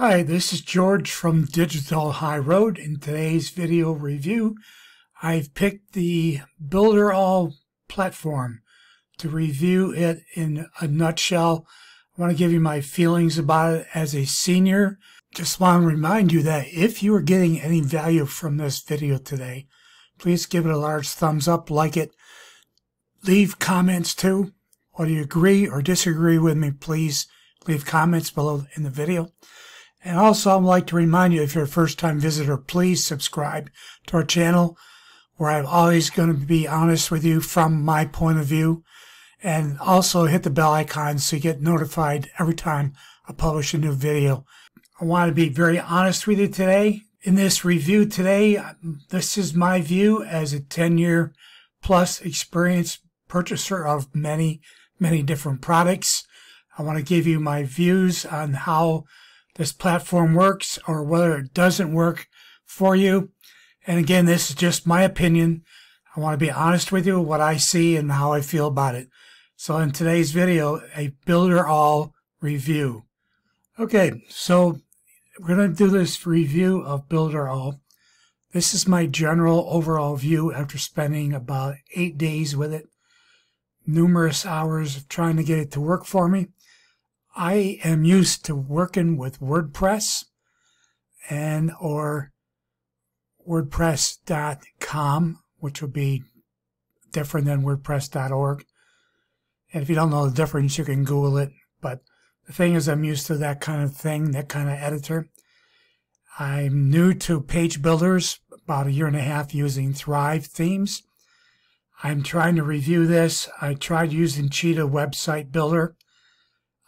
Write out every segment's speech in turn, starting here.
Hi, this is George from Digital High Road. In today's video review, I've picked the Builderall platform to review it in a nutshell. I want to give you my feelings about it as a senior. Just want to remind you that if you are getting any value from this video today, please give it a large thumbs up, like it, leave comments too. Whether you agree or disagree with me, please leave comments below in the video. And also, I'd like to remind you, if you're a first-time visitor, please subscribe to our channel, where I'm always going to be honest with you from my point of view. And also hit the bell icon so you get notified every time I publish a new video. I want to be very honest with you today. In this review today, this is my view as a 10-year plus experience purchaser of many, many different products. I want to give you my views on how this platform works or whether it doesn't work for you. And again, this is just my opinion. I want to be honest with you, what I see and how I feel about it. So in today's video, a Builderall review. Okay, so we're going to do this review of Builderall. This is my general overall view after spending about eight days with it, numerous hours of trying to get it to work for me. I am used to working with WordPress and or WordPress.com, which would be different than WordPress.org. And if you don't know the difference, you can Google it. But the thing is, I'm used to that kind of thing, that kind of editor. I'm new to page builders, about a year and a half using Thrive themes. I'm trying to review this. I tried using Cheetah Website Builder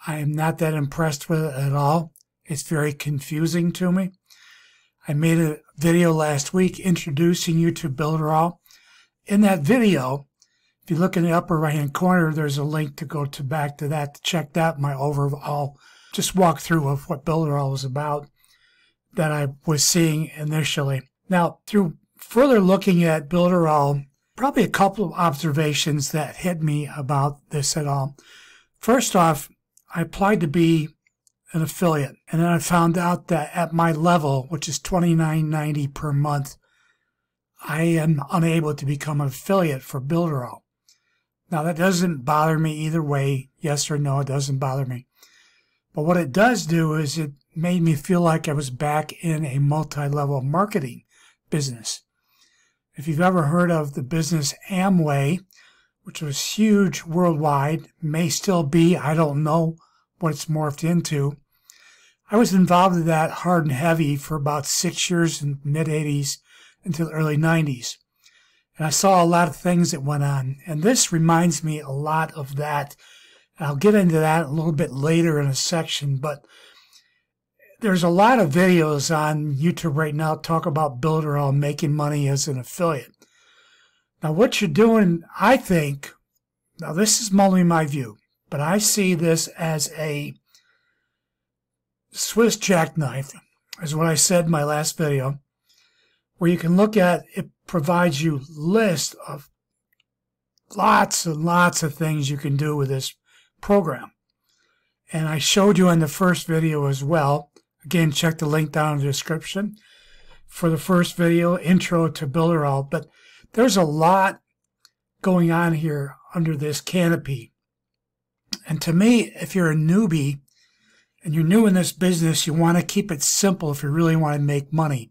I am not that impressed with it at all. It's very confusing to me. I made a video last week introducing you to Builderall. In that video, if you look in the upper right hand corner, there's a link to go to back to that to check that my overall just walk through of what Builderall was about that I was seeing initially. Now, through further looking at Builderall, probably a couple of observations that hit me about this at all. First off, I applied to be an affiliate, and then I found out that at my level, which is twenty nine ninety per month, I am unable to become an affiliate for Builderall. Now that doesn't bother me either way, yes or no, it doesn't bother me. But what it does do is it made me feel like I was back in a multi-level marketing business. If you've ever heard of the business Amway, which was huge worldwide, may still be, I don't know what it's morphed into. I was involved in that hard and heavy for about six years in mid 80s until early 90s. And I saw a lot of things that went on. And this reminds me a lot of that. I'll get into that a little bit later in a section, but there's a lot of videos on YouTube right now talk about Builderall making money as an affiliate. Now, what you're doing, I think, now this is only my view, but I see this as a Swiss jackknife, is what I said in my last video, where you can look at, it provides you list of lots and lots of things you can do with this program. And I showed you in the first video as well. Again, check the link down in the description for the first video, intro to Builderall. But there's a lot going on here under this canopy. And to me, if you're a newbie and you're new in this business, you want to keep it simple if you really want to make money.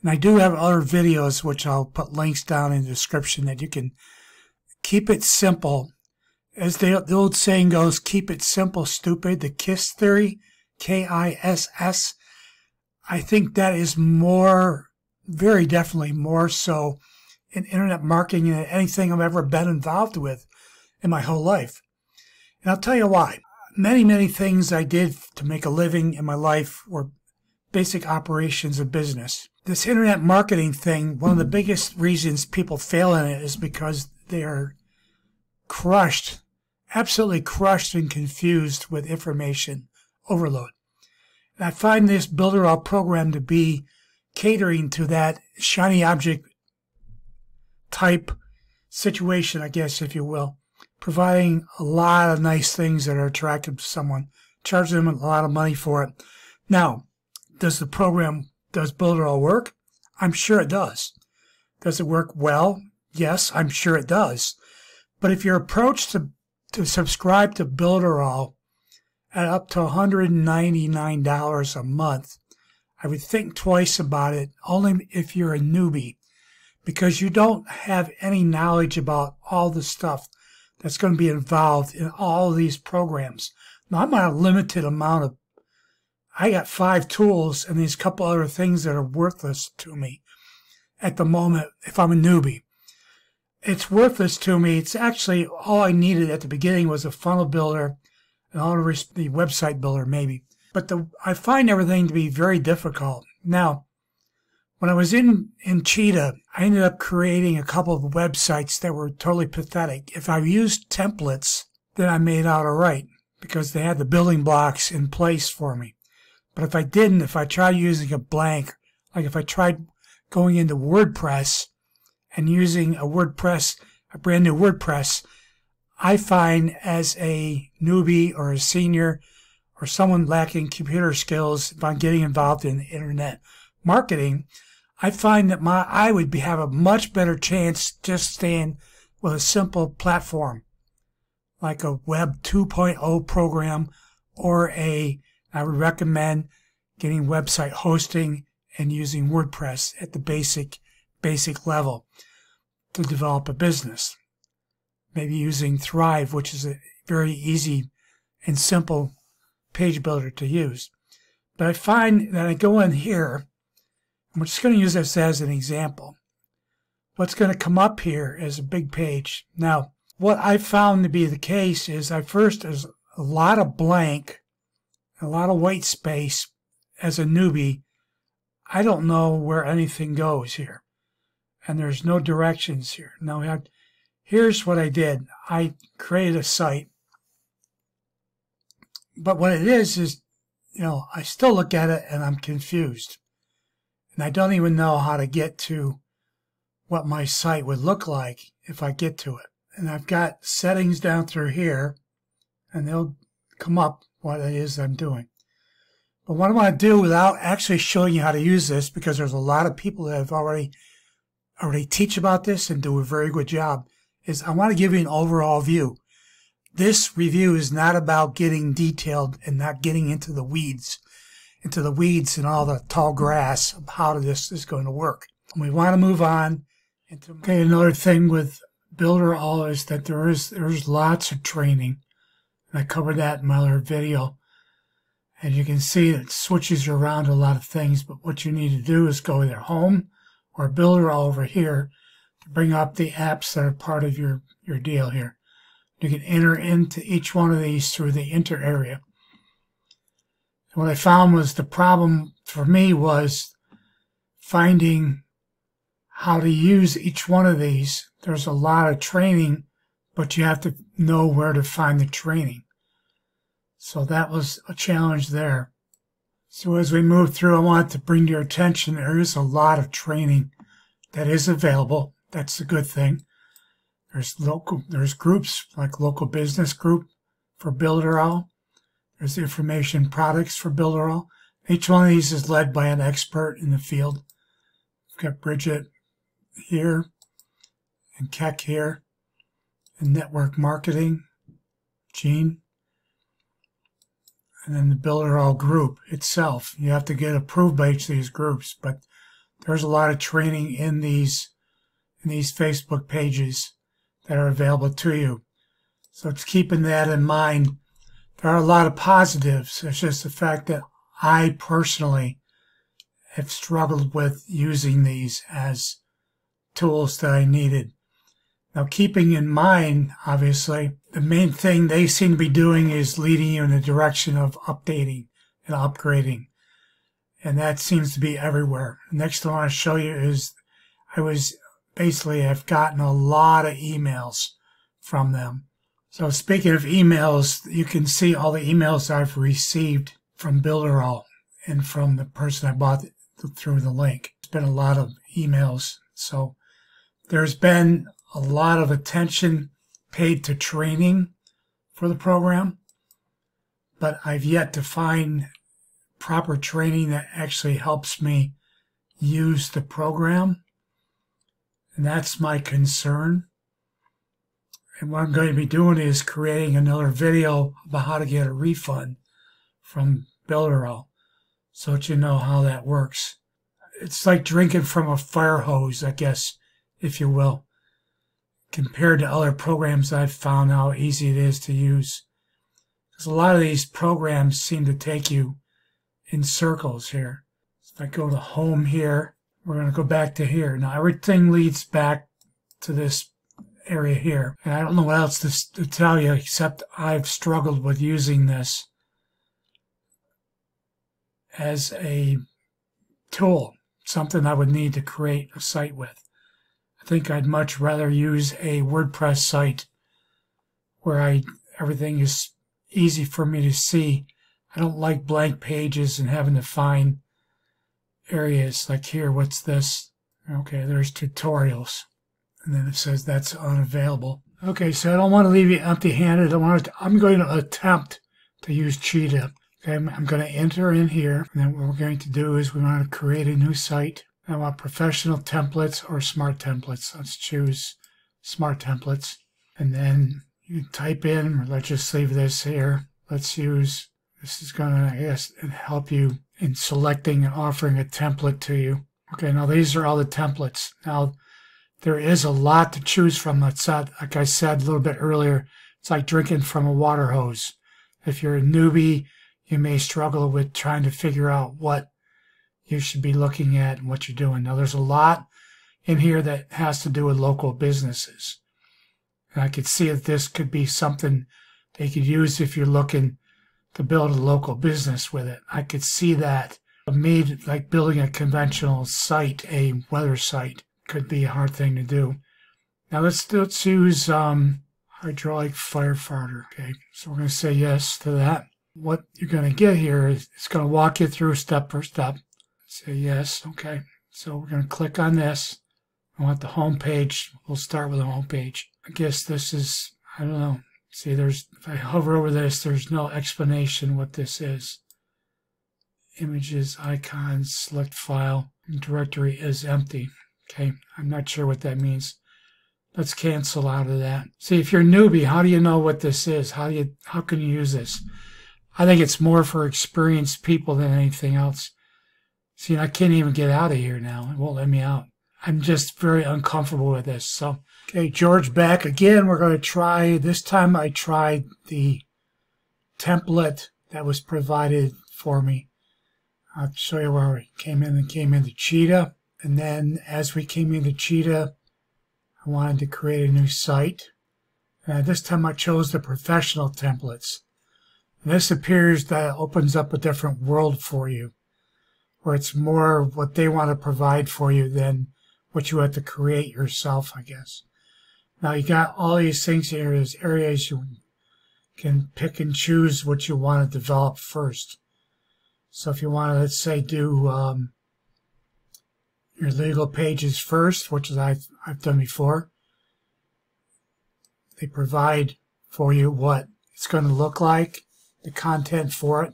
And I do have other videos, which I'll put links down in the description that you can keep it simple. As the, the old saying goes, keep it simple, stupid. The KISS theory, K-I-S-S. I think that is more, very definitely more so in internet marketing and anything I've ever been involved with in my whole life. And I'll tell you why. Many, many things I did to make a living in my life were basic operations of business. This internet marketing thing, one of the biggest reasons people fail in it is because they are crushed, absolutely crushed and confused with information overload. And I find this Builderall program to be catering to that shiny object type situation, I guess, if you will providing a lot of nice things that are attractive to someone, charging them a lot of money for it. Now, does the program, does Builderall work? I'm sure it does. Does it work well? Yes, I'm sure it does. But if your approach to, to subscribe to Builderall at up to $199 a month, I would think twice about it only if you're a newbie because you don't have any knowledge about all the stuff that's going to be involved in all these programs. Now, I'm on a limited amount of, I got five tools and these couple other things that are worthless to me at the moment if I'm a newbie. It's worthless to me. It's actually all I needed at the beginning was a funnel builder and all the, the website builder, maybe. But the, I find everything to be very difficult. Now, when I was in, in Cheetah, I ended up creating a couple of websites that were totally pathetic. If I used templates, then I made out all right because they had the building blocks in place for me. But if I didn't, if I tried using a blank, like if I tried going into WordPress and using a WordPress, a brand new WordPress, I find as a newbie or a senior or someone lacking computer skills, if I'm getting involved in internet marketing, I find that my I would be, have a much better chance just staying with a simple platform like a Web 2.0 program or a I would recommend getting website hosting and using WordPress at the basic basic level to develop a business. Maybe using Thrive, which is a very easy and simple page builder to use. But I find that I go in here I'm just going to use this as an example. What's going to come up here is a big page. Now, what I found to be the case is I first there's a lot of blank, a lot of white space as a newbie. I don't know where anything goes here. And there's no directions here. Now, here's what I did. I created a site. But what it is, is, you know, I still look at it and I'm confused. And I don't even know how to get to what my site would look like if I get to it. And I've got settings down through here, and they'll come up what it is I'm doing. But what I want to do without actually showing you how to use this, because there's a lot of people that have already already teach about this and do a very good job, is I want to give you an overall view. This review is not about getting detailed and not getting into the weeds into the weeds and all the tall grass of how this is going to work. And we want to move on. Into okay, another thing with Builderall is that there is there's lots of training. And I covered that in my other video. And you can see it switches around a lot of things, but what you need to do is go either home or Builderall over here to bring up the apps that are part of your, your deal here. You can enter into each one of these through the enter area what I found was the problem for me was finding how to use each one of these. There's a lot of training, but you have to know where to find the training. So that was a challenge there. So as we move through, I want to bring to your attention there is a lot of training that is available. That's a good thing. There's local, there's groups like local business group for builder Builderall. There's the information products for Builderall. Each one of these is led by an expert in the field. We've got Bridget here and Keck here and network marketing, Gene. And then the Builderall group itself. You have to get approved by each of these groups, but there's a lot of training in these in these Facebook pages that are available to you. So it's keeping that in mind there are a lot of positives. It's just the fact that I personally have struggled with using these as tools that I needed. Now, keeping in mind, obviously, the main thing they seem to be doing is leading you in the direction of updating and upgrading. And that seems to be everywhere. Next thing I want to show you is I was basically I've gotten a lot of emails from them so speaking of emails, you can see all the emails I've received from Builderall and from the person I bought through the link. It's been a lot of emails. So there's been a lot of attention paid to training for the program, but I've yet to find proper training that actually helps me use the program. And that's my concern. And what I'm going to be doing is creating another video about how to get a refund from Builderall so that you know how that works. It's like drinking from a fire hose, I guess, if you will, compared to other programs I've found how easy it is to use. Because a lot of these programs seem to take you in circles here. If I go to home here, we're going to go back to here. Now everything leads back to this area here. And I don't know what else to, to tell you except I've struggled with using this as a tool, something I would need to create a site with. I think I'd much rather use a WordPress site where I everything is easy for me to see. I don't like blank pages and having to find areas like here. What's this? Okay, there's tutorials. And then it says that's unavailable. Okay, so I don't want to leave you empty-handed. I want to, I'm going to attempt to use Cheetah. Okay, I'm, I'm going to enter in here. And then what we're going to do is we want to create a new site. I want professional templates or smart templates. Let's choose smart templates. And then you type in, let's just leave this here. Let's use, this is going to, I guess, help you in selecting and offering a template to you. Okay, now these are all the templates. Now, there is a lot to choose from. It's not, like I said a little bit earlier, it's like drinking from a water hose. If you're a newbie, you may struggle with trying to figure out what you should be looking at and what you're doing. Now, there's a lot in here that has to do with local businesses. And I could see that this could be something they could use if you're looking to build a local business with it. I could see that me like building a conventional site, a weather site, could be a hard thing to do. Now let's let's use um, hydraulic firefighter. Okay, so we're going to say yes to that. What you're going to get here is it's going to walk you through step for step. Say yes. Okay, so we're going to click on this. I want the home page. We'll start with the home page. I guess this is I don't know. See, there's if I hover over this, there's no explanation what this is. Images, icons, select file, directory is empty. Okay, I'm not sure what that means. Let's cancel out of that. See, if you're a newbie, how do you know what this is? How do you how can you use this? I think it's more for experienced people than anything else. See, I can't even get out of here now. It won't let me out. I'm just very uncomfortable with this. So, okay, George back again. We're going to try, this time I tried the template that was provided for me. I'll show you where we came in and came into Cheetah. And then as we came into Cheetah, I wanted to create a new site. And this time I chose the professional templates. And this appears that opens up a different world for you, where it's more what they want to provide for you than what you have to create yourself, I guess. Now you got all these things here as areas you can pick and choose what you want to develop first. So if you want to, let's say, do um, your legal pages first, which is I've, I've done before. They provide for you what it's going to look like, the content for it.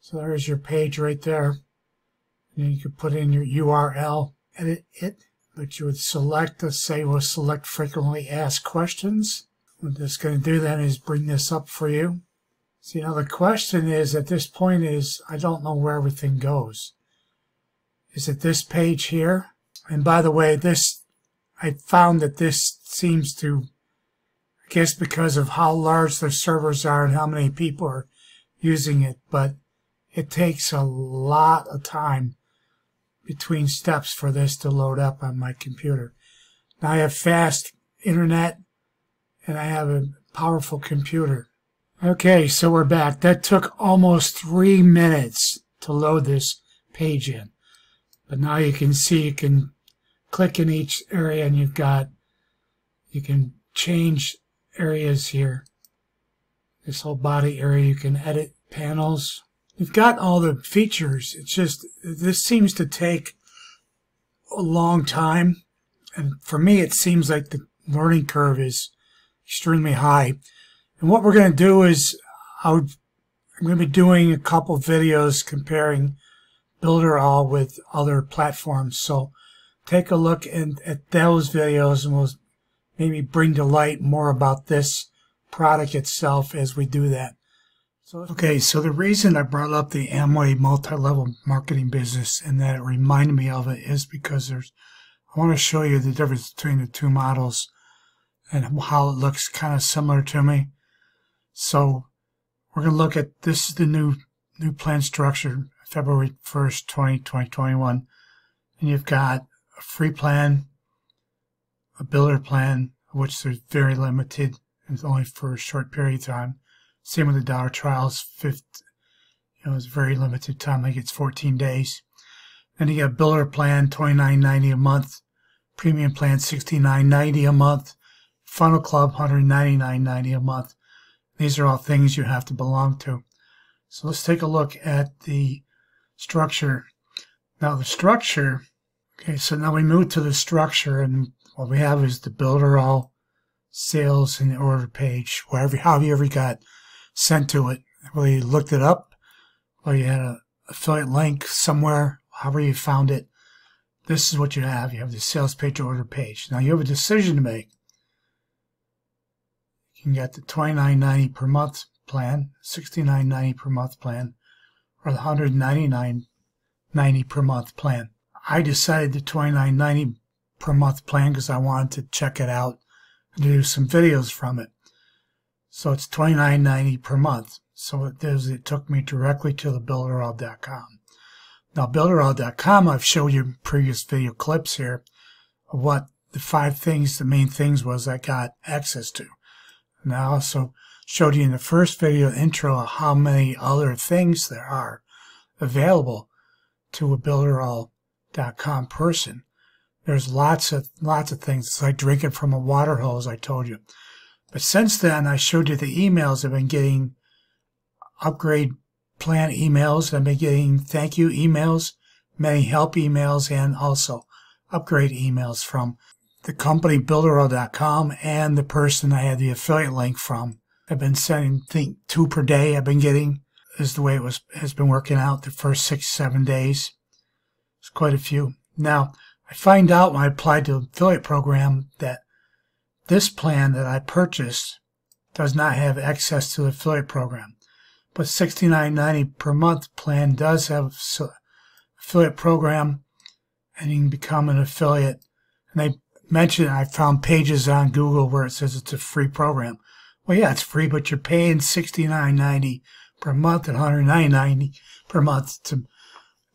So there's your page right there. And you could put in your URL, edit it, but you would select, let's say we'll select frequently asked questions. What it's going to do then is bring this up for you. See, now the question is, at this point is, I don't know where everything goes is it this page here? And by the way, this, I found that this seems to, I guess because of how large the servers are and how many people are using it, but it takes a lot of time between steps for this to load up on my computer. Now I have fast internet and I have a powerful computer. Okay, so we're back. That took almost three minutes to load this page in. But now you can see you can click in each area and you've got, you can change areas here. This whole body area, you can edit panels. You've got all the features. It's just, this seems to take a long time. And for me, it seems like the learning curve is extremely high. And what we're going to do is, I would I'm going to be doing a couple videos comparing Builderall with other platforms. So take a look in, at those videos and we'll maybe bring to light more about this product itself as we do that. So, okay, so the reason I brought up the Amway multi-level marketing business and that it reminded me of it is because there's, I want to show you the difference between the two models and how it looks kind of similar to me. So we're going to look at, this is the new, new plan structure, February 1st, 20, 2021. And you've got a free plan, a builder plan, which is very limited. It's only for a short period of time. Same with the dollar trials, fifth, you know, it's very limited time. Think it's 14 days. Then you got builder plan, 29.90 a month. Premium plan, 69.90 a month. Funnel Club, 199.90 a month. These are all things you have to belong to. So let's take a look at the structure. Now the structure, okay, so now we move to the structure and what we have is the Builderall sales and the order page, wherever, however you ever got sent to it. Whether you looked it up or you had an affiliate link somewhere, however you found it, this is what you have. You have the sales page order page. Now you have a decision to make. You can get the $29.90 per month plan, $69.90 per month plan, or the $199.90 per month plan. I decided the $29.90 per month plan because I wanted to check it out and do some videos from it. So it's $29.90 per month. So it does, it took me directly to the builderall.com. Now builderall.com, I've showed you previous video clips here of what the five things, the main things was I got access to. Now, also showed you in the first video intro how many other things there are available to a builderall.com person. There's lots of lots of things. It's like drinking from a water hose, I told you. But since then, I showed you the emails I've been getting upgrade plan emails. I've been getting thank you emails, many help emails, and also upgrade emails from the company builderall.com and the person I had the affiliate link from. I've been sending think two per day. I've been getting is the way it was has been working out the first six seven days. It's quite a few. Now I find out when I applied to the affiliate program that this plan that I purchased does not have access to the affiliate program, but $69.90 per month plan does have affiliate program, and you can become an affiliate. And they mentioned I found pages on Google where it says it's a free program. Well, yeah, it's free, but you're paying $69.90 per month and $199 per month to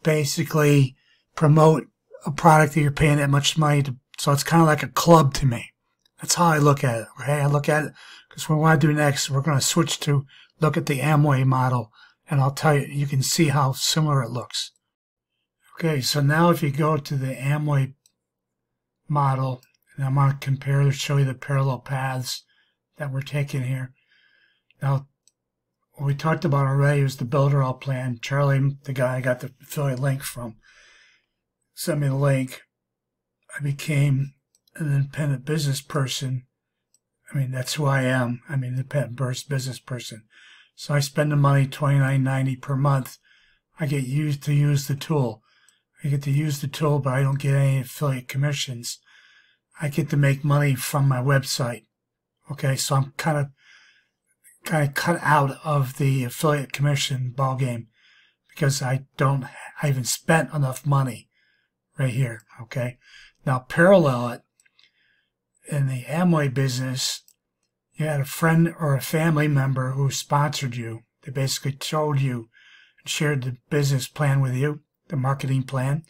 basically promote a product that you're paying that much money to. So it's kind of like a club to me. That's how I look at it. Okay, I look at it because what I want to do next, we're going to switch to look at the Amway model, and I'll tell you, you can see how similar it looks. Okay, so now if you go to the Amway model, and I'm going to compare, to show you the parallel paths that we're taking here. Now, what we talked about already was the Builderall plan. Charlie, the guy I got the affiliate link from, sent me the link. I became an independent business person. I mean, that's who I am. I'm an independent business person. So I spend the money twenty nine ninety per month. I get used to use the tool. I get to use the tool, but I don't get any affiliate commissions. I get to make money from my website. Okay, so I'm kind of kind of cut out of the affiliate commission ball game because I don't I haven't spent enough money right here. Okay, now parallel it in the Amway business, you had a friend or a family member who sponsored you. They basically told you and shared the business plan with you, the marketing plan.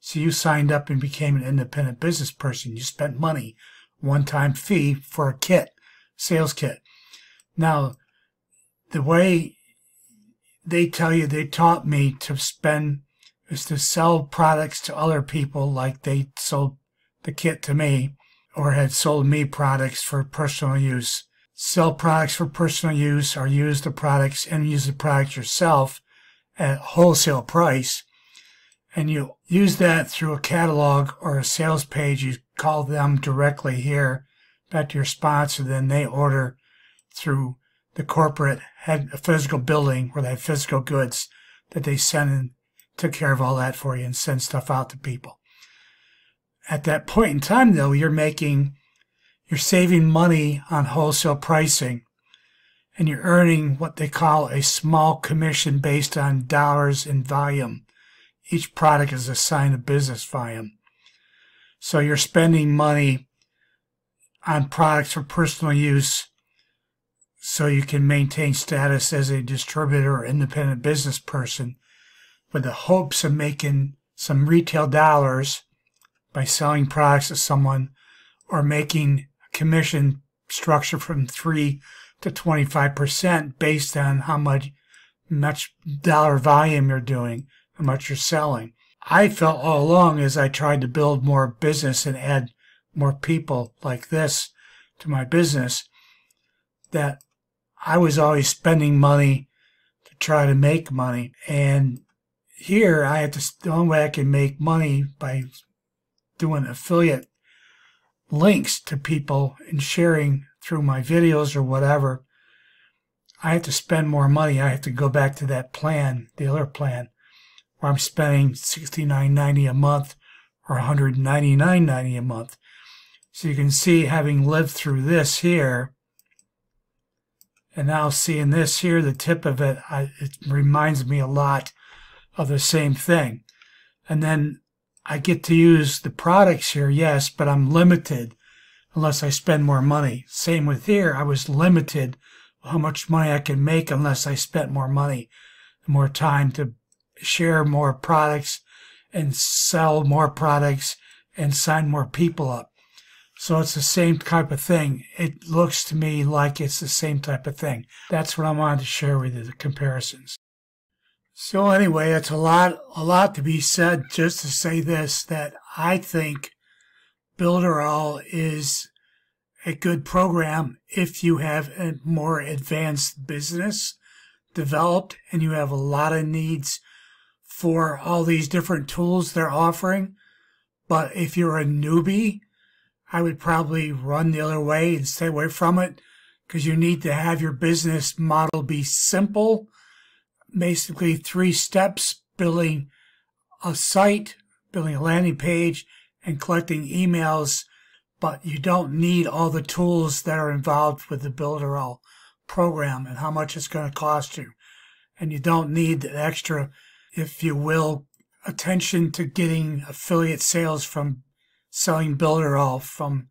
So you signed up and became an independent business person. You spent money, one time fee for a kit, sales kit. Now, the way they tell you, they taught me to spend is to sell products to other people like they sold the kit to me or had sold me products for personal use. Sell products for personal use or use the products and use the product yourself at wholesale price. And you use that through a catalog or a sales page. You call them directly here back to your sponsor. Then they order through the corporate had a physical building where they have physical goods that they send and took care of all that for you and send stuff out to people. At that point in time, though, you're making, you're saving money on wholesale pricing and you're earning what they call a small commission based on dollars in volume. Each product is assigned a business volume. So you're spending money on products for personal use so you can maintain status as a distributor or independent business person with the hopes of making some retail dollars by selling products to someone or making a commission structure from 3 to 25% based on how much much dollar volume you're doing, how much you're selling. I felt all along as I tried to build more business and add more people like this to my business that I was always spending money to try to make money. And here I have to, the only way I can make money by doing affiliate links to people and sharing through my videos or whatever. I have to spend more money. I have to go back to that plan, the other plan, where I'm spending $69.90 a month or $199.90 a month. So you can see having lived through this here, and now seeing this here, the tip of it, I, it reminds me a lot of the same thing. And then I get to use the products here, yes, but I'm limited unless I spend more money. Same with here, I was limited how much money I can make unless I spent more money, more time to share more products and sell more products and sign more people up. So it's the same type of thing. It looks to me like it's the same type of thing. That's what I wanted to share with you, the comparisons. So anyway, it's a lot, a lot to be said just to say this, that I think Builderall is a good program if you have a more advanced business developed and you have a lot of needs for all these different tools they're offering. But if you're a newbie, I would probably run the other way and stay away from it because you need to have your business model be simple. Basically, three steps building a site, building a landing page, and collecting emails. But you don't need all the tools that are involved with the Builderall program and how much it's going to cost you. And you don't need the extra, if you will, attention to getting affiliate sales from selling builder Builderall from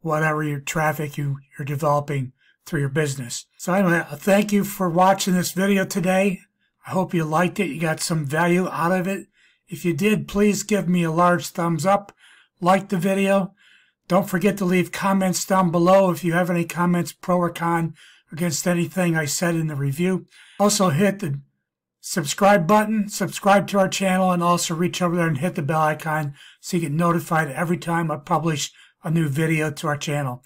whatever your traffic you, you're developing through your business. So anyway, uh, thank you for watching this video today. I hope you liked it. You got some value out of it. If you did, please give me a large thumbs up. Like the video. Don't forget to leave comments down below if you have any comments pro or con against anything I said in the review. Also hit the subscribe button, subscribe to our channel, and also reach over there and hit the bell icon so you get notified every time I publish a new video to our channel.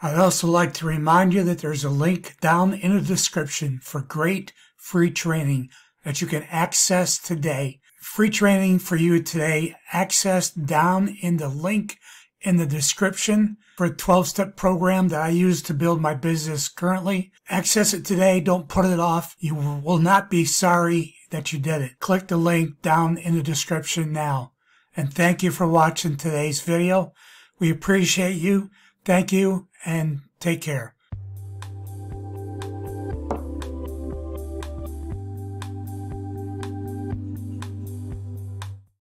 I'd also like to remind you that there's a link down in the description for great free training that you can access today. Free training for you today, access down in the link in the description for a 12 step program that I use to build my business currently. Access it today. Don't put it off. You will not be sorry that you did it. Click the link down in the description now. And thank you for watching today's video. We appreciate you. Thank you and take care.